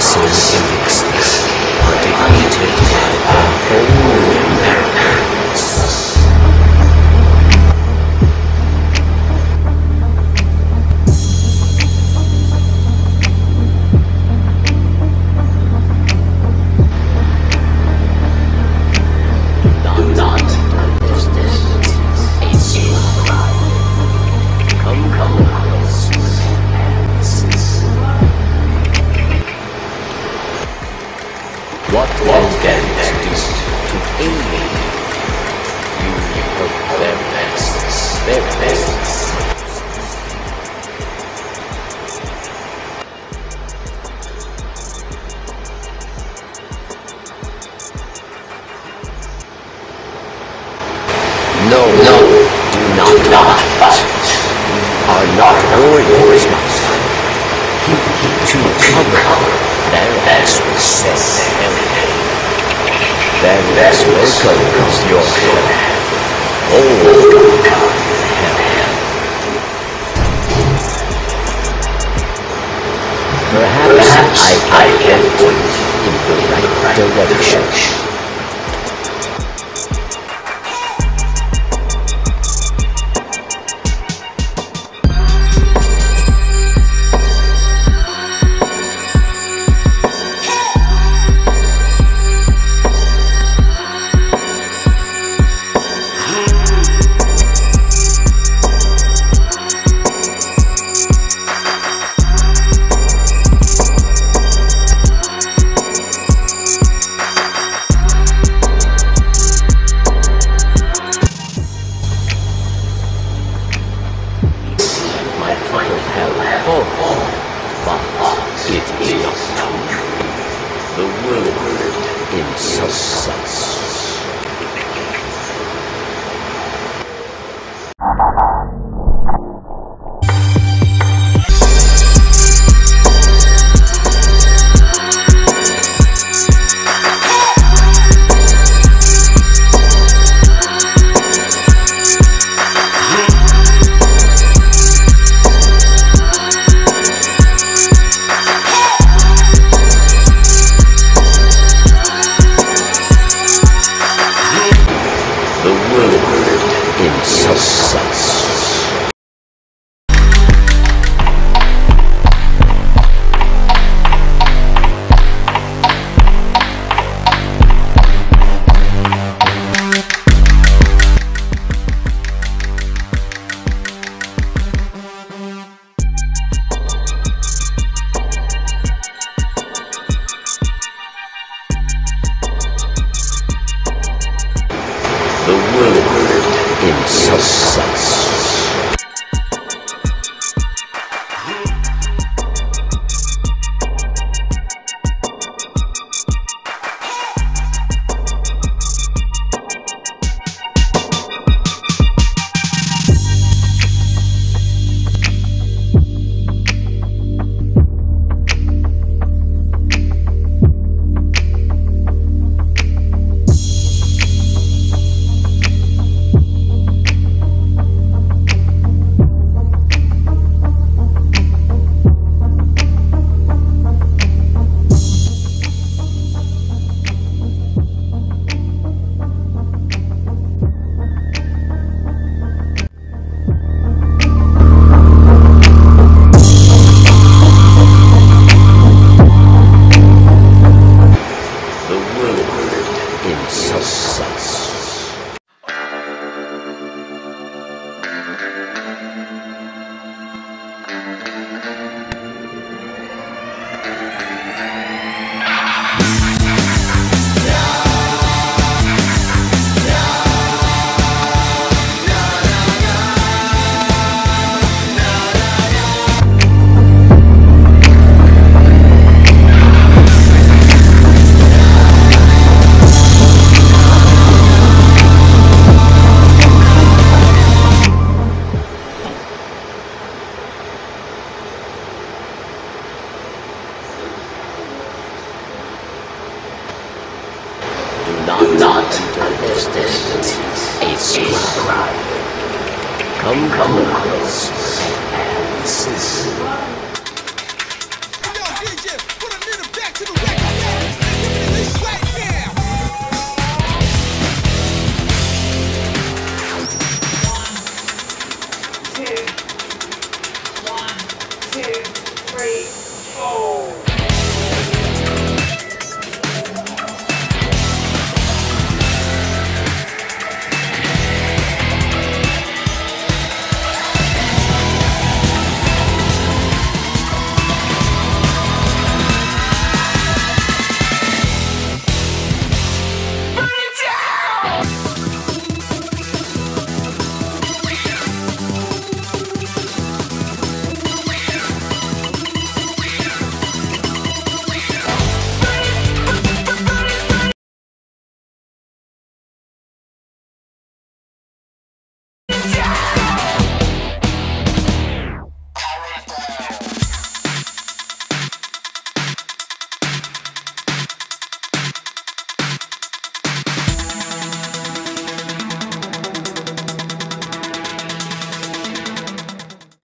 Você No, no, do not. You are not warriors, my son. To cover their best will set Their best welcomes your Oh, Perhaps I can get you in the right direction. World The world world Come close and see.